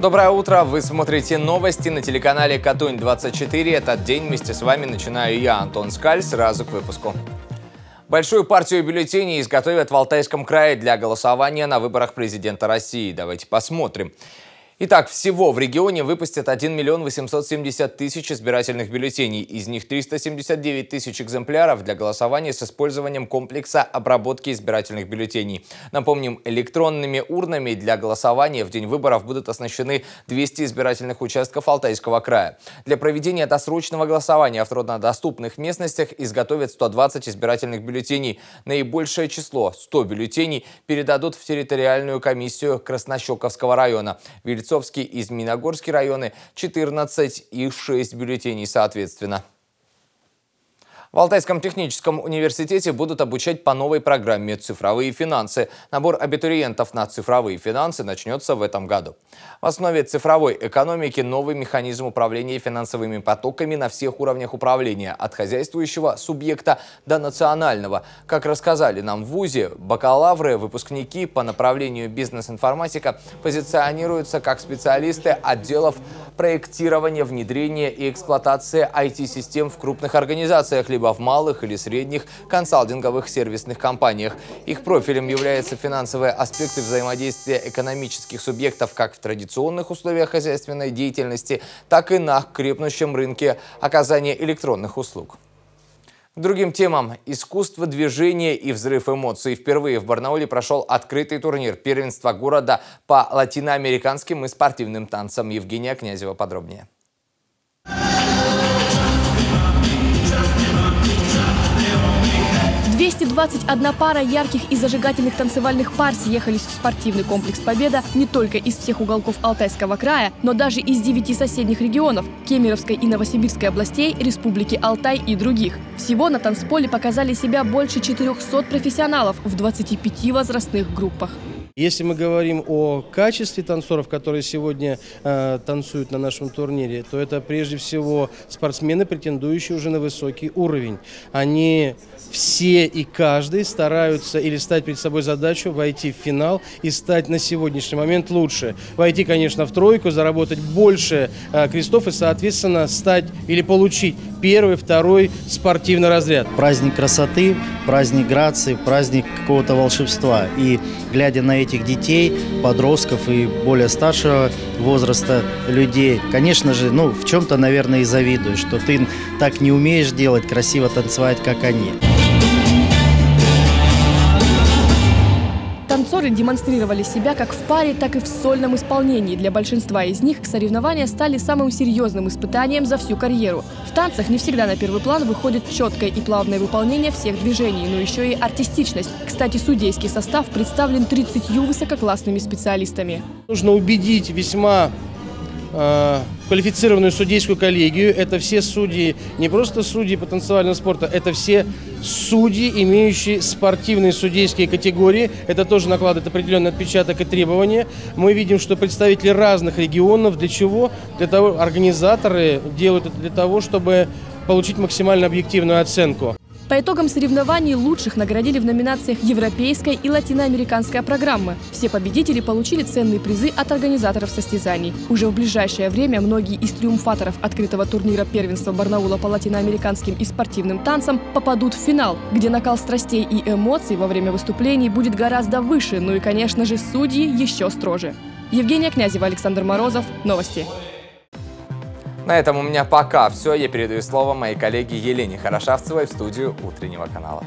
Доброе утро! Вы смотрите новости на телеканале Катунь-24. Этот день вместе с вами начинаю я, Антон Скаль. Сразу к выпуску. Большую партию бюллетеней изготовят в Алтайском крае для голосования на выборах президента России. Давайте посмотрим. Итак, всего в регионе выпустят 1 миллион 870 тысяч избирательных бюллетеней. Из них 379 тысяч экземпляров для голосования с использованием комплекса обработки избирательных бюллетеней. Напомним, электронными урнами для голосования в день выборов будут оснащены 200 избирательных участков Алтайского края. Для проведения досрочного голосования в труднодоступных местностях изготовят 120 избирательных бюллетеней. Наибольшее число, 100 бюллетеней, передадут в территориальную комиссию Краснощековского района. Вильцов Одинцовский и Змеиногорский районы 14 и 6 бюллетеней соответственно. В Алтайском техническом университете будут обучать по новой программе «Цифровые финансы». Набор абитуриентов на цифровые финансы начнется в этом году. В основе цифровой экономики новый механизм управления финансовыми потоками на всех уровнях управления, от хозяйствующего субъекта до национального. Как рассказали нам в ВУЗе, бакалавры, выпускники по направлению бизнес-информатика позиционируются как специалисты отделов проектирования, внедрения и эксплуатации IT-систем в крупных организациях, либо в малых или средних консалтинговых сервисных компаниях. Их профилем являются финансовые аспекты взаимодействия экономических субъектов как в традиционных условиях хозяйственной деятельности, так и на крепнущем рынке оказания электронных услуг. К другим темам. Искусство движения и взрыв эмоций. Впервые в Барнауле прошел открытый турнир первенства города по латиноамериканским и спортивным танцам. Евгения Князева подробнее. 221 пара ярких и зажигательных танцевальных пар съехались в спортивный комплекс «Победа» не только из всех уголков Алтайского края, но даже из девяти соседних регионов – Кемеровской и Новосибирской областей, Республики Алтай и других. Всего на танцполе показали себя больше 400 профессионалов в 25 возрастных группах. Если мы говорим о качестве танцоров, которые сегодня э, танцуют на нашем турнире, то это прежде всего спортсмены, претендующие уже на высокий уровень. Они все и каждый стараются или ставить перед собой задачу войти в финал и стать на сегодняшний момент лучше. Войти, конечно, в тройку, заработать больше э, крестов и, соответственно, стать или получить первый, второй спортивный разряд. Праздник красоты, праздник грации, праздник какого-то волшебства. И глядя на этих детей, подростков и более старшего возраста людей, конечно же, ну, в чем-то, наверное, и завидую, что ты так не умеешь делать, красиво танцевать, как они. Танцоры демонстрировали себя как в паре, так и в сольном исполнении. Для большинства из них соревнования стали самым серьезным испытанием за всю карьеру. В танцах не всегда на первый план выходит четкое и плавное выполнение всех движений, но еще и артистичность. Кстати, судейский состав представлен 30 высококлассными специалистами. Нужно убедить весьма квалифицированную судейскую коллегию. Это все судьи, не просто судьи потенциального спорта, это все судьи, имеющие спортивные судейские категории. Это тоже накладывает определенный отпечаток и требования. Мы видим, что представители разных регионов. Для чего? Для того, организаторы делают это для того, чтобы получить максимально объективную оценку. По итогам соревнований лучших наградили в номинациях европейской и латиноамериканская программы. Все победители получили ценные призы от организаторов состязаний. Уже в ближайшее время многие из триумфаторов открытого турнира первенства Барнаула по латиноамериканским и спортивным танцам попадут в финал, где накал страстей и эмоций во время выступлений будет гораздо выше, ну и, конечно же, судьи еще строже. Евгения Князева, Александр Морозов. Новости. На этом у меня пока все. Я передаю слово моей коллеге Елене Хорошавцевой в студию утреннего канала.